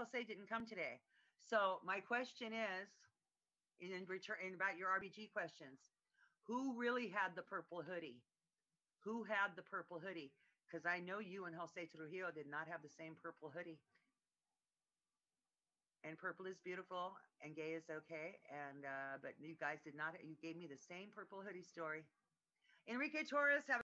Jose didn't come today. So my question is, in return about your RBG questions, who really had the purple hoodie? Who had the purple hoodie? Because I know you and Jose Trujillo did not have the same purple hoodie. And purple is beautiful and gay is okay. And uh, but you guys did not, you gave me the same purple hoodie story. Enrique Torres, have